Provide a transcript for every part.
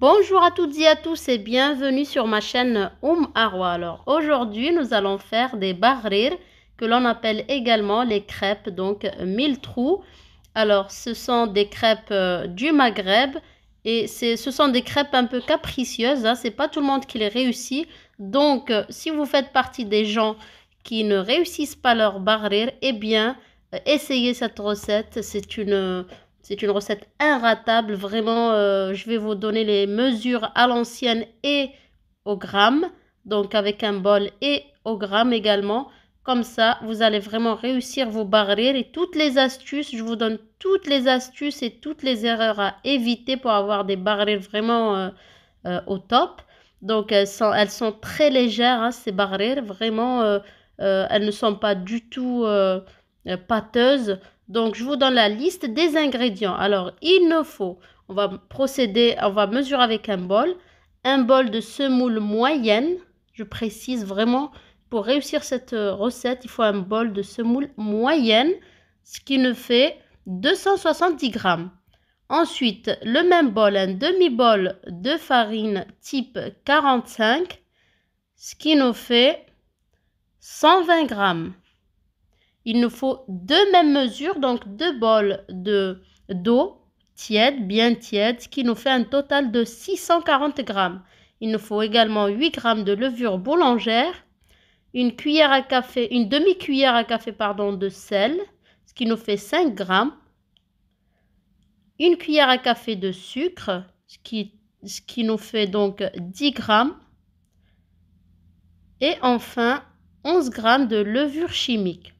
Bonjour à toutes et à tous et bienvenue sur ma chaîne Oum Arwa. Alors aujourd'hui nous allons faire des barrir que l'on appelle également les crêpes, donc mille trous. Alors ce sont des crêpes euh, du Maghreb et ce sont des crêpes un peu capricieuses, hein. c'est pas tout le monde qui les réussit. Donc euh, si vous faites partie des gens qui ne réussissent pas leur barrir, eh bien euh, essayez cette recette, c'est une c'est une recette inratable. Vraiment, euh, je vais vous donner les mesures à l'ancienne et au gramme. Donc avec un bol et au gramme également. Comme ça, vous allez vraiment réussir vos barrières et toutes les astuces. Je vous donne toutes les astuces et toutes les erreurs à éviter pour avoir des barrières vraiment euh, euh, au top. Donc elles sont, très légères, hein, ces barrières. Vraiment, elles ne sont pas du tout pâteuses. Donc, je vous donne la liste des ingrédients. Alors, il nous faut, on va procéder, on va mesurer avec un bol, un bol de semoule moyenne. Je précise vraiment, pour réussir cette euh, recette, il faut un bol de semoule moyenne, ce qui nous fait 270 grammes. Ensuite, le même bol, un demi-bol de farine type 45, ce qui nous fait 120 grammes il nous faut deux mêmes mesures, donc deux bols de d'eau tiède, bien tiède, ce qui nous fait un total de 640 grammes. Il nous faut également 8 grammes de levure boulangère, une cuillère à café, une demi-cuillère à café pardon, de sel, ce qui nous fait 5 grammes, une cuillère à café de sucre, ce qui, nous fait donc 10 grammes, et enfin 11 grammes de levure chimique.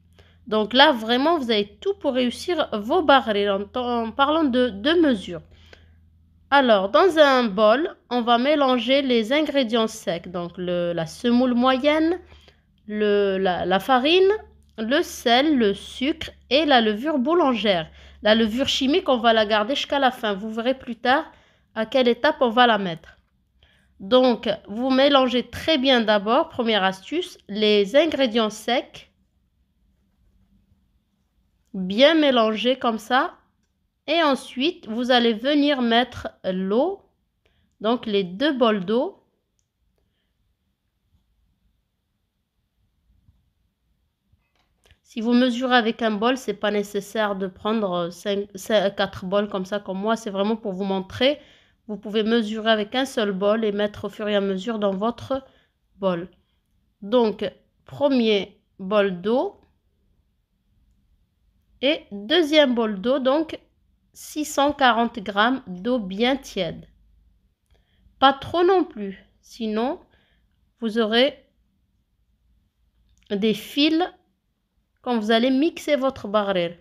Donc là, vraiment, vous avez tout pour réussir vos barres en, parlant de, deux mesures. Alors, dans un bol, on va mélanger les ingrédients secs. Donc, la semoule moyenne, la, farine, le sel, le sucre et la levure boulangère. La levure chimique, on va la garder jusqu'à la fin. Vous verrez plus tard à quelle étape on va la mettre. Donc, vous mélangez très bien d'abord, première astuce, les ingrédients secs bien mélanger comme ça. Et ensuite, vous allez venir mettre l'eau, donc les deux bols d'eau. Si vous mesurez avec un bol, c'est pas nécessaire de prendre 5, 4 bols comme ça, comme moi. C'est vraiment pour vous montrer. Vous pouvez mesurer avec un seul bol et mettre au fur et à mesure dans votre bol. Donc, premier bol d'eau. Et deuxième bol d'eau, donc 640 g d'eau bien tiède. Pas trop non plus, sinon vous aurez des fils quand vous allez mixer votre barrière,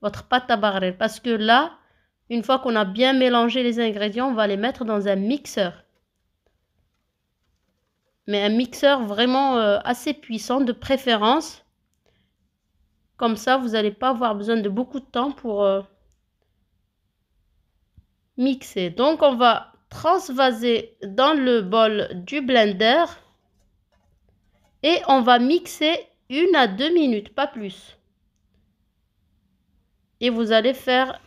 votre pâte à barrière. Parce que là, une fois qu'on a bien mélangé les ingrédients, on va les mettre dans un mixeur. Mais un mixeur vraiment euh, assez puissant de préférence comme ça, vous n'allez pas avoir besoin de beaucoup de temps pour euh, mixer. Donc, on va transvaser dans le bol du blender et on va mixer une à deux minutes, pas plus. Et vous allez faire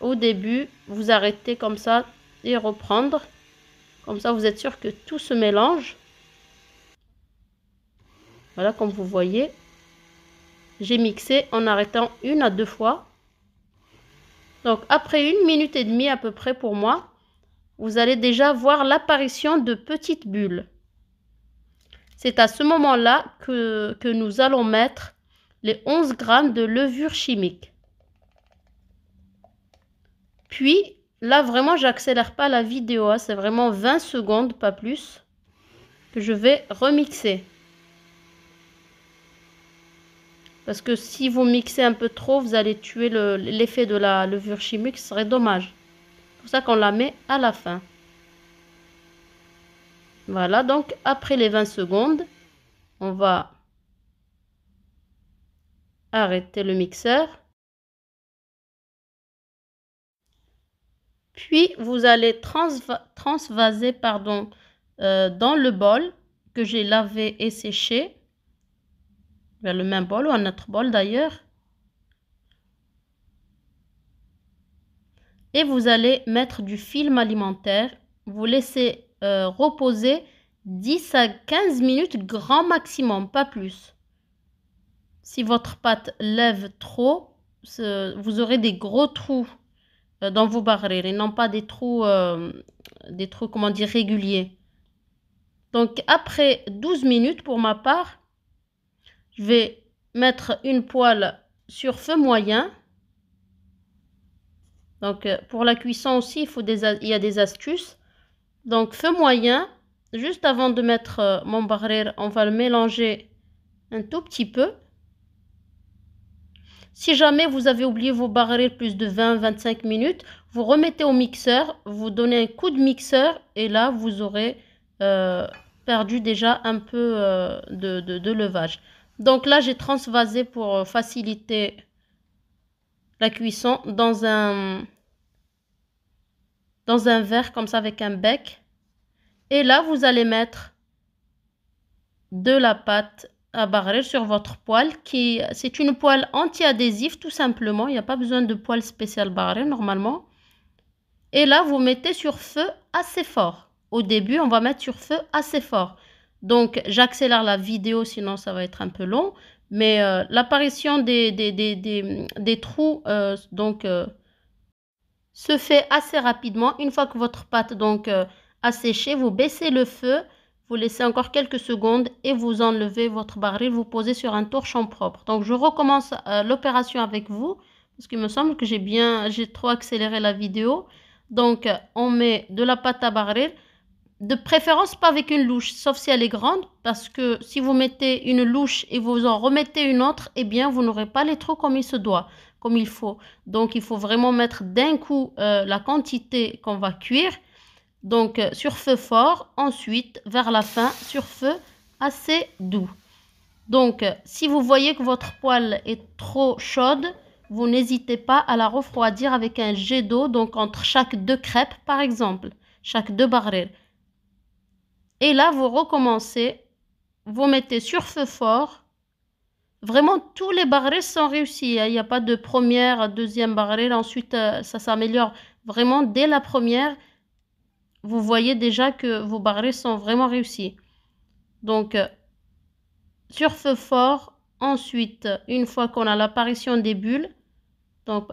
au début, vous arrêtez comme ça et reprendre. Comme ça, vous êtes sûr que tout se mélange. Voilà, comme vous voyez j'ai mixé en arrêtant une à deux fois. Donc après une minute et demie à peu près pour moi, vous allez déjà voir l'apparition de petites bulles. C'est à ce moment-là que, nous allons mettre les 11 grammes de levure chimique. Puis là vraiment j'accélère pas la vidéo, hein. c'est vraiment 20 secondes, pas plus, que je vais remixer. Parce que si vous mixez un peu trop, vous allez tuer l'effet de la levure chimique, ce serait dommage. C'est pour ça qu'on la met à la fin. Voilà, donc après les 20 secondes, on va arrêter le mixeur. Puis, vous allez transvaser pardon, euh, dans le bol que j'ai lavé et séché le même bol ou un autre bol d'ailleurs. Et vous allez mettre du film alimentaire vous laissez euh, reposer 10 à 15 minutes grand maximum, pas plus. Si votre pâte lève trop, vous aurez des gros trous euh, dans vos barrières et non pas des trous, euh, des trous, comment dire, réguliers. Donc après 12 minutes pour ma part, je vais mettre une poêle sur feu moyen. Donc euh, pour la cuisson aussi, il, y a des astuces. Donc feu moyen, juste avant de mettre mon barrière, on va le mélanger un tout petit peu. Si jamais vous avez oublié vos barrettes plus de 20-25 minutes, vous remettez au mixeur, vous donnez un coup de mixeur et là, vous aurez euh, perdu déjà un peu euh, de, levage. Donc là, j'ai transvasé pour euh, faciliter la cuisson dans un, dans un verre comme ça avec un bec. Et là, vous allez mettre de la pâte à barrer sur votre poêle qui c'est une poêle anti-adhésif tout simplement. Il n'y a pas besoin de poêle spécial barré normalement. Et là vous mettez sur feu assez fort. Au début on va mettre sur feu assez fort donc j'accélère la vidéo sinon ça va être un peu long mais euh, l'apparition des, trous euh, donc euh, se fait assez rapidement une fois que votre pâte donc a séché vous baissez le feu vous laissez encore quelques secondes et vous enlevez votre baril, vous posez sur un torchon propre. Donc je recommence l'opération avec vous parce qu'il me semble que j'ai bien, j'ai trop accéléré la vidéo. Donc on met de la pâte à baril, de préférence pas avec une louche, sauf si elle est grande, parce que si vous mettez une louche et vous en remettez une autre, eh bien vous n'aurez pas les trous comme il se doit, comme il faut. Donc il faut vraiment mettre d'un coup euh, la quantité qu'on va cuire donc euh, sur feu fort, ensuite vers la fin sur feu assez doux. Donc euh, si vous voyez que votre poêle est trop chaude, vous n'hésitez pas à la refroidir avec un jet d'eau, donc entre chaque deux crêpes par exemple, chaque deux barrettes. Et là, vous recommencez, vous mettez sur feu fort. Vraiment, tous les barrettes sont réussis. Hein. Il n'y a pas de première, deuxième barrette. Ensuite, euh, ça s'améliore vraiment dès la première vous voyez déjà que vos barrés sont vraiment réussis. Donc, euh, sur feu fort, ensuite, une fois qu'on a l'apparition des bulles, donc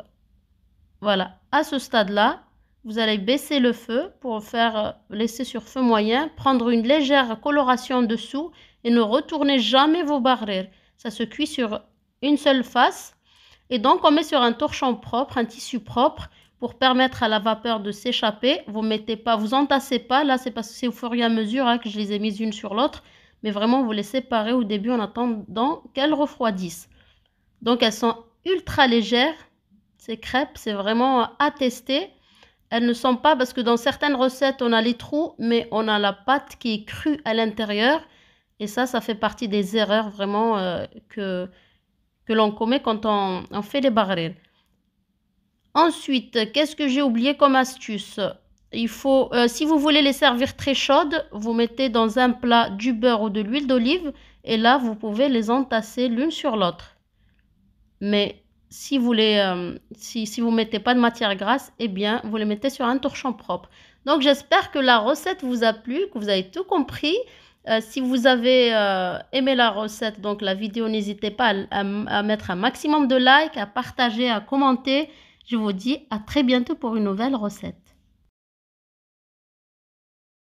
voilà, à ce stade-là, vous allez baisser le feu pour faire euh, laisser sur feu moyen, prendre une légère coloration dessous et ne retournez jamais vos barrières. Ça se cuit sur une seule face. Et donc, on met sur un torchon propre, un tissu propre, pour permettre à la vapeur de s'échapper. Vous mettez pas, vous entassez pas. Là, c'est parce que c'est au fur et à mesure hein, que je les ai mises une sur l'autre. Mais vraiment, vous les séparez au début en attendant qu'elles refroidissent. Donc, elles sont ultra légères. Ces crêpes, c'est vraiment à tester. Elles ne sont pas, parce que dans certaines recettes, on a les trous, mais on a la pâte qui est crue à l'intérieur. Et ça, ça fait partie des erreurs vraiment euh, que, l'on commet quand on, fait les barrettes. Ensuite, qu'est-ce que j'ai oublié comme astuce? Euh, si vous voulez les servir très chaudes, vous mettez dans un plat du beurre ou de l'huile d'olive et là, vous pouvez les entasser l'une sur l'autre. Mais si vous les, euh, mettez pas de matière grasse, eh bien, vous les mettez sur un torchon propre. Donc, j'espère que la recette vous a plu, que vous avez tout compris. Euh, si vous avez aimé la recette, donc la vidéo, n'hésitez pas à, mettre un maximum de likes, à partager, à commenter. Je vous dis à très bientôt pour une nouvelle recette.